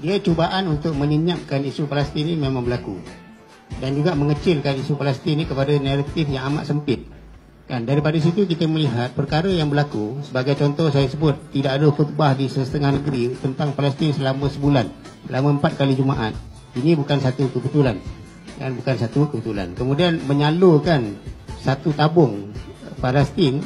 dia cubaan untuk menyenyapkan isu Palestin ini memang berlaku dan juga mengecilkan isu Palestin ini kepada naratif yang amat sempit. Kan daripada situ kita melihat perkara yang berlaku sebagai contoh saya sebut tidak ada khutbah di setengah negeri tentang Palestin selama sebulan, selama empat kali Jumaat. Ini bukan satu kebetulan. Kan bukan satu kebetulan. Kemudian menyalurkan satu tabung Palestin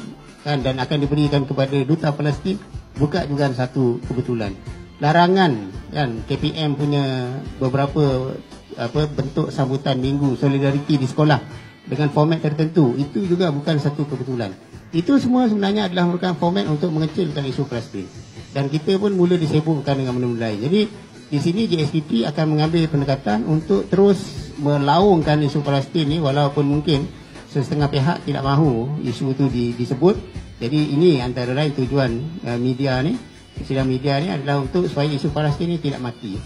kan dan akan diberikan kepada duta Palestin bukan juga satu kebetulan larangan kan KPM punya beberapa apa bentuk sambutan minggu solidariti di sekolah dengan format tertentu itu juga bukan satu kebetulan. Itu semua sebenarnya adalah merupakan format untuk mengecilkan isu Palestin dan kita pun mula disebutkan dengan benda-benda lain. Jadi di sini JSPT akan mengambil pendekatan untuk terus melaungkan isu Palestin ni walaupun mungkin setengah pihak tidak mahu isu itu disebut. Jadi ini antara lain tujuan uh, media ni sidang media ni adalah untuk supaya isu Palestin ini tidak mati.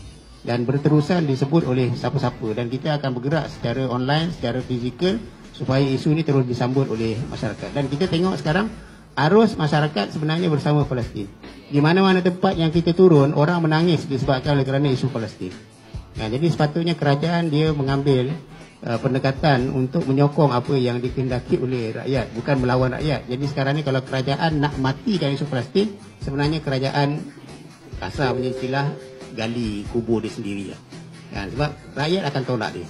Dan berterusan disebut oleh siapa-siapa. Dan kita akan bergerak secara online, secara fizikal supaya isu ini terus disambut oleh masyarakat. Dan kita tengok sekarang arus masyarakat sebenarnya bersama Palestin. Di mana-mana tempat yang kita turun orang menangis disebabkan oleh kerana isu Palestin. Nah, jadi sepatutnya kerajaan dia mengambil uh, pendekatan untuk menyokong apa yang dikehendaki oleh rakyat bukan melawan rakyat jadi sekarang ni kalau kerajaan nak matikan isu Palestin sebenarnya kerajaan kasar punya istilah gali kubur dia sendiri lah. Kan? Sebab rakyat akan tolak dia.